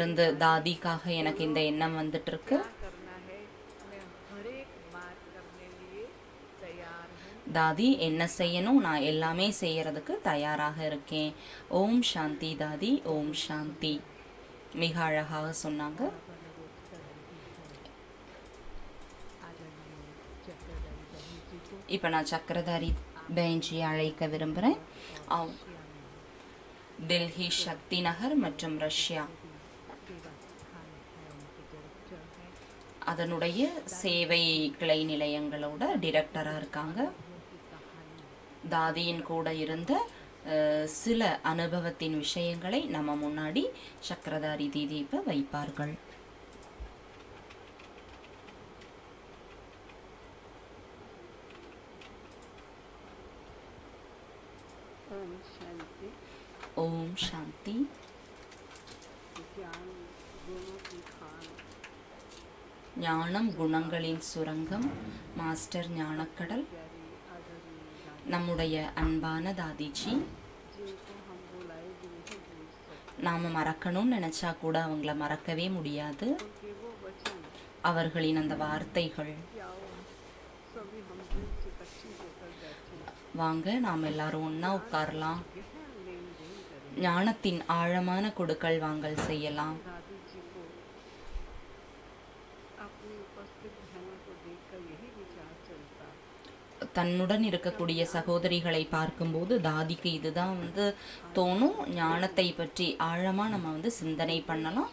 இருந்து தாதிக்காக எனக்கு இந்த எண்ணம் வந்துட்டு இருக்கு தாதி என்ன செய்யணும்? நான் எல்லாமே செய்யறதுக்கு தயாராக இருக்கேன். ஓம் சாந்தி தாதி ஓம் சாந்தி. மிக அழகாக சொன்னாங்க. இப்போ நான் சக்கரதாரி பேஞ்சியை அழைக்க விரும்புகிறேன் டெல்லி சக்தி நகர் மற்றும் ரஷ்யா. அதனுடைய சேவை கிளை நிலையங்களோட டிரெக்டராக இருக்காங்க. தாதியின் கூட இருந்த சில அனுபவத்தின் விஷயங்களை நம்ம முன்னாடி சக்கரதாரி தீதி இப்போ வைப்பார்கள். ஓம் சாந்தி. ஞானம் குணங்களின் சுரங்கம் மாஸ்டர் ஞானக்கடல். நம்முடைய அன்பான தாதிஜி நாம் மறக்கணும்னு நினச்சா கூட அவங்கள மறக்கவே முடியாது. அவர்களின் அந்த வார்த்தைகள். வாங்க நாம் எல்லாரும் ஒன்றா உட்காரலாம். ஞானத்தின் ஆழமான கொடுக்கல் வாங்கல் செய்யலாம். தன்னுடன் இருக்கக்கூடிய சகோதரிகளை பார்க்கும்போது தாதிக்கு இதுதான் வந்து தோணும். ஞானத்தை பற்றி ஆழமாக நம்ம வந்து சிந்தனை பண்ணலாம்.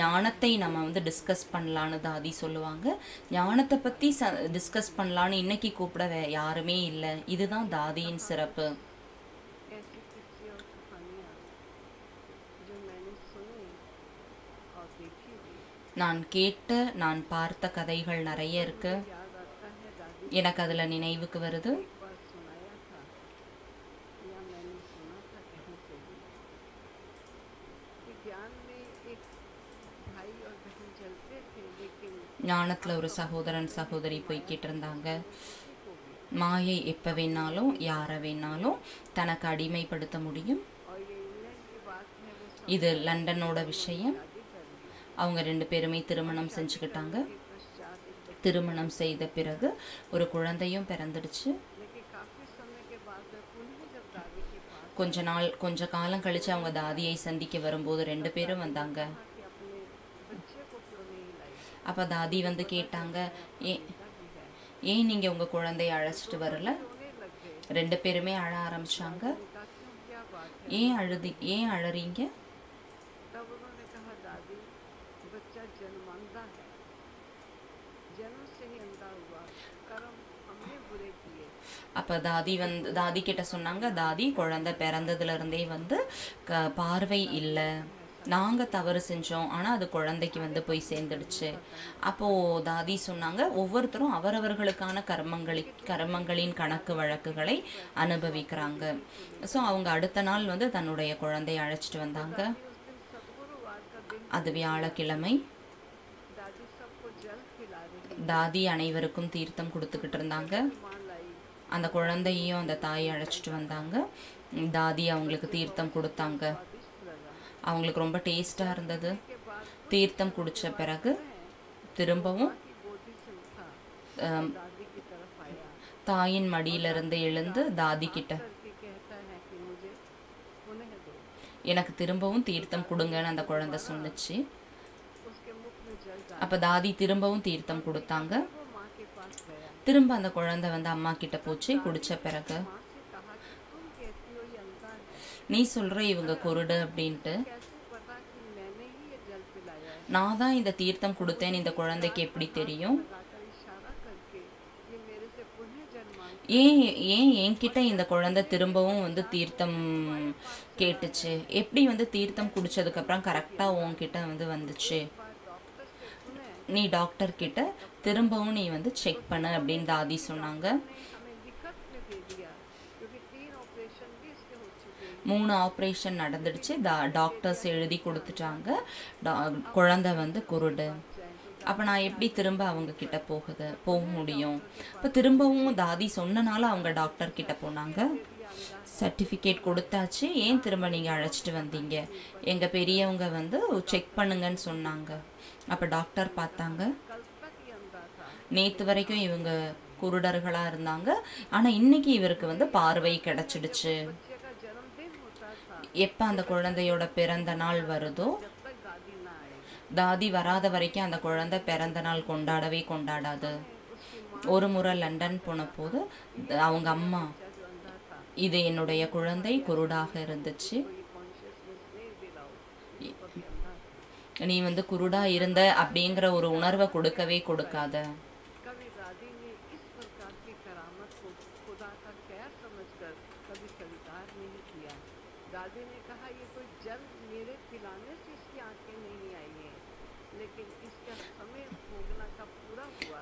ஞானத்தை நம்ம வந்து டிஸ்கஸ் பண்ணலான்னு தாதி சொல்லுவாங்க. ஞானத்தை பற்றி ச டிஸ்கஸ் பண்ணலான்னு இன்னைக்கு கூப்பிட வே யாருமே இல்லை. இதுதான் தாதியின் சிறப்பு. நான் கேட்டு நான் பார்த்த கதைகள் நிறைய இருக்கு. எனக்கு அதில் நினைவுக்கு வருது. ஞானத்தில் ஒரு சகோதரன் சகோதரி போய்கிட்டு இருந்தாங்க. மாயை எப்போ வேணாலும் யாரை வேணாலும் தனக்கு அடிமைப்படுத்த முடியும். இது லண்டனோட விஷயம். அவங்க ரெண்டு பேருமே திருமணம் செஞ்சுக்கிட்டாங்க. திருமணம் செய்த பிறகு ஒரு குழந்தையும் பிறந்துடுச்சு. கொஞ்ச நாள் கொஞ்ச காலம் கழித்து அவங்க தாதியை சந்திக்க வரும்போது ரெண்டு பேரும் வந்தாங்க. அப்போ தாதி வந்து கேட்டாங்க ஏன் ஏன் நீங்கள் உங்கள் குழந்தைய அழைச்சிட்டு வரல? ரெண்டு பேருமே அழ ஆரம்பித்தாங்க ஏன் அழுது ஏன் அழறீங்க? அப்போ தாதி வந்து தாதி கிட்ட சொன்னாங்க தாதி குழந்தை பிறந்ததுலேருந்தே வந்து க பார்வை இல்லை. நாங்கள் தவறு செஞ்சோம். ஆனால் அது குழந்தைக்கு வந்து போய் சேர்ந்துடுச்சு. அப்போது தாதி சொன்னாங்க ஒவ்வொருத்தரும் அவரவர்களுக்கான கர்மங்களை கர்மங்களின் கணக்கு வழக்குகளை அனுபவிக்கிறாங்க. ஸோ அவங்க அடுத்த நாள் வந்து தன்னுடைய குழந்தையை அழைச்சிட்டு வந்தாங்க. அது வியாழக்கிழமை. தாதி அனைவருக்கும் தீர்த்தம் கொடுத்துக்கிட்டு இருந்தாங்க. அந்த குழந்தையும் அந்த தாயை அழைச்சிட்டு வந்தாங்க. தாதி அவங்களுக்கு தீர்த்தம் கொடுத்தாங்க. அவங்களுக்கு ரொம்ப டேஸ்ட்டாக இருந்தது. தீர்த்தம் குடித்த பிறகு திரும்பவும் தாயின் மடியிலிருந்து எழுந்து தாதி கிட்ட எனக்கு திரும்பவும் தீர்த்தம் கொடுங்கன்னு அந்த குழந்தை சொன்னிச்சு. அப்போ தாதி திரும்பவும் தீர்த்தம் கொடுத்தாங்க. திரும்ப அந்த குழந்தை வந்து அம்மா கிட்ட போச்சு குடித்த பிறகு. நீ சொல்ற இவங்க குருடு அப்படின்ட்டு. நான் தான் இந்த தீர்த்தம் கொடுத்தேன் இந்த குழந்தைக்கு எப்படி தெரியும்? ஏன் ஏன் என்கிட்ட இந்த குழந்தை திரும்பவும் வந்து தீர்த்தம் கேட்டுச்சு? எப்படி வந்து தீர்த்தம் குடிச்சதுக்கப்புறம் கரெக்டாக உன்கிட்ட வந்து வந்துச்சு? நீ டாக்டர் கிட்ட திரும்பவும் நீ வந்து செக் பண்ணு அப்படின்னு தாதி சொன்னாங்க. மூணு ஆப்ரேஷன் நடந்துடுச்சு. டா டாக்டர்ஸ் எழுதி கொடுத்துட்டாங்க. டா குழந்தை வந்து குருடு. அப்போ நான் எப்படி திரும்ப அவங்க கிட்ட போகுது போக முடியும்? இப்போ திரும்பவும் தாதி சொன்னனால அவங்க டாக்டர் கிட்ட போனாங்க. சர்டிஃபிகேட் கொடுத்தாச்சு. ஏன் திரும்ப நீங்கள் அழைச்சிட்டு வந்தீங்க? எங்கள் பெரியவங்க வந்து செக் பண்ணுங்கன்னு சொன்னாங்க. அப்போ டாக்டர் பார்த்தாங்க. நேற்று வரைக்கும் இவங்க குருடர்களாக இருந்தாங்க. ஆனால் இன்னைக்கு இவருக்கு வந்து பார்வை கிடச்சிடுச்சு. எப்போ அந்த குழந்தையோட பிறந்த நாள் வருதோ தாதி வராத வரைக்கும் அந்த குழந்தை பிறந்த நாள் கொண்டாடவே கொண்டாடாது. ஒரு முறை லண்டன் போன போது அவங்க அம்மா இது என்னுடைய குழந்தை குருடாக இருந்துச்சு. நீ வந்து குருடா இருந்த அப்படிங்கிற ஒரு உணர்வை கொடுக்கவே கொடுக்காத.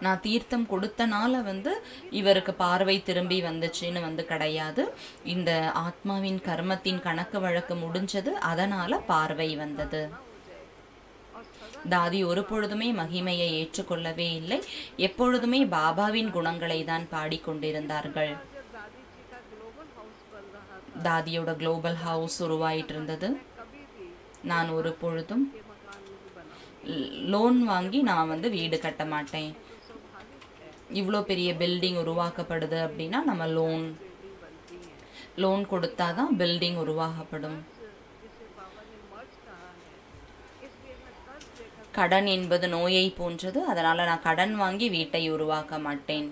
நான் தீர்த்தம் கொடுத்தனால வந்து இவருக்கு பார்வை திரும்பி வந்துச்சுன்னு வந்து கிடையாது. இந்த ஆத்மாவின் கர்மத்தின் கணக்கு வழக்கு முடிஞ்சது அதனால பார்வை வந்தது. தாதி ஒரு பொழுதுமே மகிமையை ஏற்றுக்கொள்ளவே இல்லை. எப்பொழுதுமே பாபாவின் குணங்களை தான் பாடிக்கொண்டிருந்தார்கள். தாதியோட குளோபல் ஹவுஸ் உருவாயிட்டு இருந்தது நான் ஒரு பொழுதும் லோன் வாங்கி நான் வந்து வீடு கட்ட மாட்டேன். இவ்வளோ பெரிய பில்டிங் உருவாக்கப்படுது அப்படின்னா நம்ம லோன் லோன் கொடுத்தா தான் பில்டிங் உருவாகப்படும் கடன் என்பது நோயை போன்றது. அதனால் நான் கடன் வாங்கி வீட்டை உருவாக்க மாட்டேன்.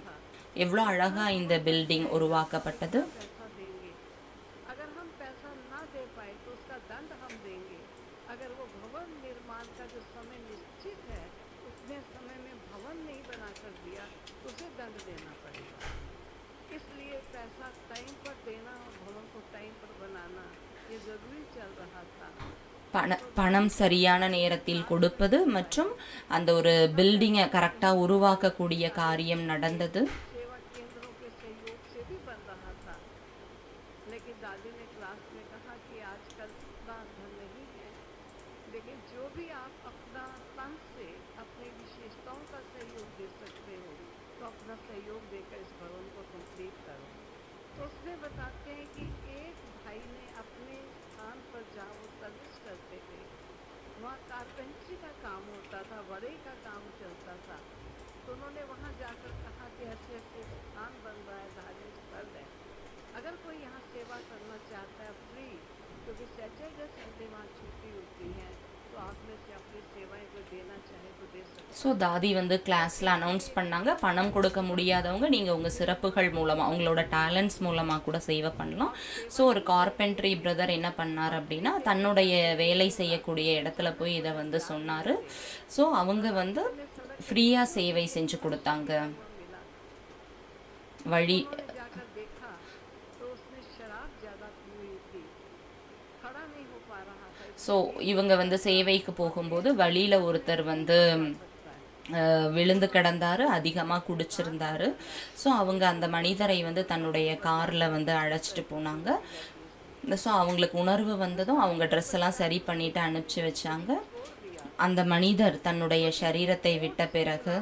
எவ்வளோ அழகாக இந்த பில்டிங் உருவாக்கப்பட்டது. तो उसे दंड देना पड़ेगा इसलिए पैसा टाइम पर देना और भवन को टाइम पर बनाना ये जरूरी चल रहा था பண பணம் சரியான நேரத்தில் கொடுப்பது மற்றும் அந்த ஒரு பில்டிங்கை கரெக்டாக உருவாக்கக்கூடிய காரியம் நடந்தது अपना सहयोग देकर इस भवन को कंप्लीट करो। तो उसमें बताते हैं कि एक भाई ने अपने स्थान पर जहाँ वो सर्विस करते थे। वहाँ कारपेंट्री का काम होता था बड़े का काम चलता था। तो उन्होंने वहाँ जाकर कहा कि ऐसे ऐसे स्थान बन रहा है धार्मिक स्थल है। अगर कोई यहाँ सेवा करना चाहता है फ्री क्योंकि सैटरडे संडे वहाँ छुट्टी ஸோ தாதி வந்து கிளாஸில் அனௌன்ஸ் பண்ணாங்க. பணம் கொடுக்க முடியாதவங்க நீங்கள் உங்கள் சிறப்புகள் மூலமாக உங்களோட டேலண்ட்ஸ் மூலமாக கூட சேவை பண்ணலாம். ஸோ ஒரு கார்பென்ட்ரி பிரதர் என்ன பண்ணார் அப்படின்னா தன்னுடைய வேலை செய்யக்கூடிய இடத்துல போய் இதை வந்து சொன்னார். ஸோ அவங்க வந்து ஃப்ரீயாக சேவை செஞ்சு கொடுத்தாங்க. வழி ஸோ இவங்க வந்து சேவைக்கு போகும்போது வழியில் ஒருத்தர் வந்து விழுந்து கிடந்தார் அதிகமாக குடிச்சிருந்தாரு. ஸோ அவங்க அந்த மனிதரை வந்து தன்னுடைய காரில் வந்து அழைச்சிட்டு போனாங்க. ஸோ அவங்களுக்கு உணர்வு வந்ததும் அவங்க ட்ரெஸ் எல்லாம் சரி பண்ணிவிட்டு அனுப்பிச்சி வச்சாங்க. அந்த மனிதர் தன்னுடைய சரீரத்தை விட்ட பிறகு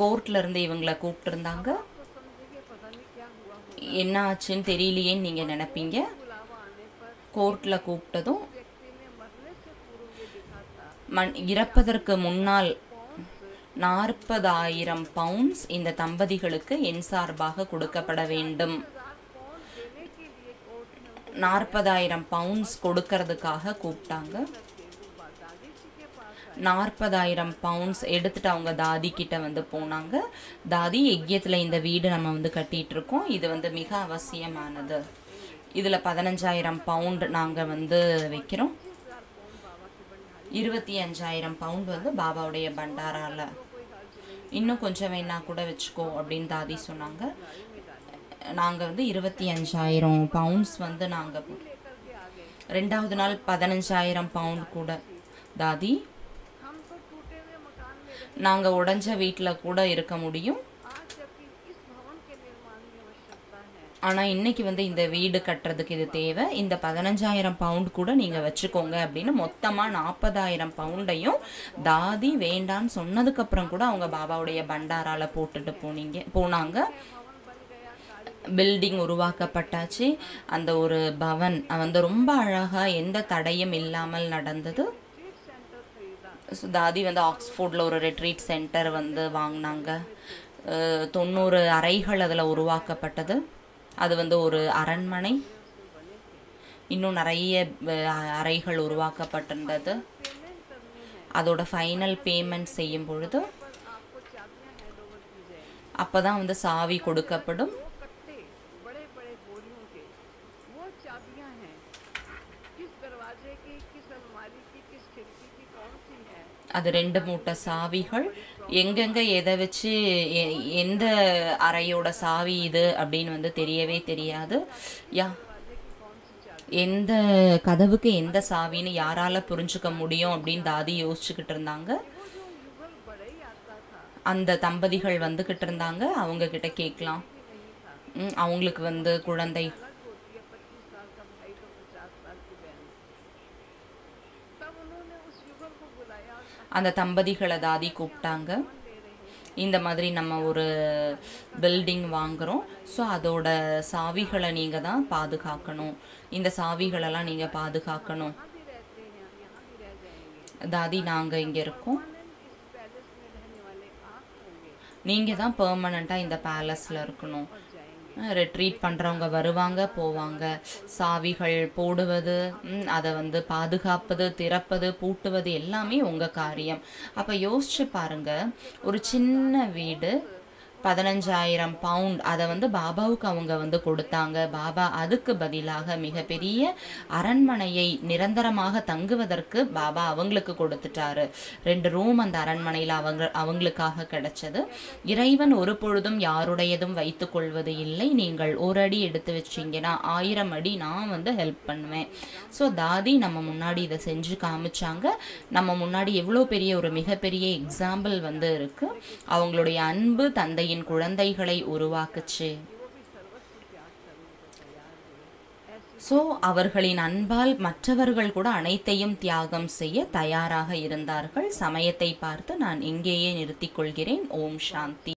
கோர்ட்லேருந்து இவங்களை கூப்பிட்டுருந்தாங்க. என்ன ஆச்சுன்னு தெரியலையேன்னு நீங்கள் நினைப்பீங்க? கோர்ட்டில் கூப்பிட்டதும் மண் இறப்பதற்கு முன்னால் நாற்பதாயிரம் பவுண்ட்ஸ் இந்த தம்பதிகளுக்கு என் சார்பாக கொடுக்கப்பட வேண்டும். நாற்பதாயிரம் பவுண்ட்ஸ் கொடுக்கறதுக்காக கூப்பிட்டாங்க. நாற்பதாயிரம் பவுண்ட்ஸ் எடுத்துட்டு அவங்க தாதி கிட்ட வந்து போனாங்க. தாதி எக்கியத்தில் இந்த வீடு நம்ம வந்து கட்டிகிட்டு இருக்கோம். இது வந்து மிக அவசியமானது. இதில் பதினஞ்சாயிரம் பவுண்டு நாங்கள் வந்து வைக்கிறோம். இருபத்தி அஞ்சாயிரம் பவுண்ட் வந்து பாபாவுடைய பண்டாராவில் இன்னும் கொஞ்சம் வேணா கூட வச்சுக்கோ அப்படின்னு தாதி சொன்னாங்க. நாங்கள் வந்து இருபத்தி அஞ்சாயிரம் பவுண்ட்ஸ் வந்து நாங்கள் ரெண்டாவது நாள் பதினஞ்சாயிரம் பவுண்ட் கூட. தாதி நாங்கள் உடஞ்ச வீட்டில் கூட இருக்க முடியும். ஆனால் இன்றைக்கி வந்து இந்த வீடு கட்டுறதுக்கு இது தேவை. இந்த பதினஞ்சாயிரம் பவுண்ட் கூட நீங்கள் வச்சுக்கோங்க அப்படின்னு மொத்தமாக நாற்பதாயிரம் பவுண்டையும் தாதி வேண்டான்னு சொன்னதுக்கப்புறம் கூட அவங்க பாபாவுடைய பண்டாரால் போட்டுட்டு போனீங்க போனாங்க. பில்டிங் உருவாக்கப்பட்டாச்சு. அந்த ஒரு பவன் வந்து ரொம்ப அழகாக எந்த தடையும் இல்லாமல் நடந்தது. ஸோ தாதி வந்து ஆக்ஸ்ஃபோர்டில் ஒரு ரெட்ரீட் சென்டர் வந்து வாங்கினாங்க. தொண்ணூறு அறைகள் அதில் உருவாக்கப்பட்டது. அது வந்து ஒரு அரண்மனை. இன்னும் நிறைய அறைகள் உருவாக்கப்பட்டிருந்தது. அதோட ஃபைனல் பேமெண்ட் செய்யும் பொழுது அப்போ தான் வந்து சாவி கொடுக்கப்படும். அது ரெண்டு மூட்டை சாவிகள். எங்கெங்கே எதை வச்சு எந்த அறையோட சாவி இது அப்படின்னு வந்து தெரியவே தெரியாது. யா எந்த கதவுக்கு எந்த சாவின்னு யாரால் புரிஞ்சுக்க முடியும் அப்படின்னு தாதி யோசிச்சுக்கிட்டு இருந்தாங்க. அந்த தம்பதிகள் வந்துக்கிட்டு இருந்தாங்க. அவங்கக்கிட்ட கேட்கலாம். அவங்களுக்கு வந்து குழந்தை அந்த தம்பதிகளை தாதி கூப்பிட்டாங்க. இந்த மாதிரி நம்ம ஒரு பில்டிங் வாங்குகிறோம் ஸோ அதோட சாவிகளை நீங்கள் தான் பாதுகாக்கணும். இந்த சாவிகளெல்லாம் நீங்கள் பாதுகாக்கணும். தாதி நாங்கள் இங்கே இருக்கோம். நீங்கள் தான் பெர்மனண்ட்டாக இந்த பேலஸில் இருக்கணும். ரெட்ரீட் பண்ணுறவங்க வருவாங்க போவாங்க. சாவிகள் போடுவது அதை வந்து பாதுகாப்பது திறப்பது பூட்டுவது எல்லாமே உங்கள் காரியம். அப்போ யோசிச்சு பாருங்கள் ஒரு சின்ன வீடு பதினஞ்சாயிரம் பவுண்ட் அதை வந்து பாபாவுக்கு அவங்க வந்து கொடுத்தாங்க. பாபா அதுக்கு பதிலாக மிகப்பெரிய அரண்மனையை நிரந்தரமாக தங்குவதற்கு பாபா அவங்களுக்கு கொடுத்துட்டாரு. ரெண்டு ரூம் அந்த அரண்மனையில் அவங்க அவங்களுக்காக கிடைச்சது. இறைவன் ஒரு பொழுதும் யாருடையதும் வைத்து கொள்வது இல்லை. நீங்கள் ஒரு அடி எடுத்து வச்சீங்கன்னா ஆயிரம் அடி நான் வந்து ஹெல்ப் பண்ணுவேன். ஸோ தாதி நம்ம முன்னாடி இதை செஞ்சு காமிச்சாங்க. நம்ம முன்னாடி எவ்வளோ பெரிய ஒரு மிகப்பெரிய எக்ஸாம்பிள் வந்து இருக்குது அவங்களுடைய அன்பு தந்தையின் குழந்தைகளை உருவாக்குச்சு. ஸோ அவர்களின் அன்பால் மற்றவர்கள் கூட அனைத்தையும் தியாகம் செய்ய தயாராக இருந்தார்கள். சமயத்தை பார்த்து நான் இங்கேயே நிறுத்திக் கொள்கிறேன். ஓம் சாந்தி.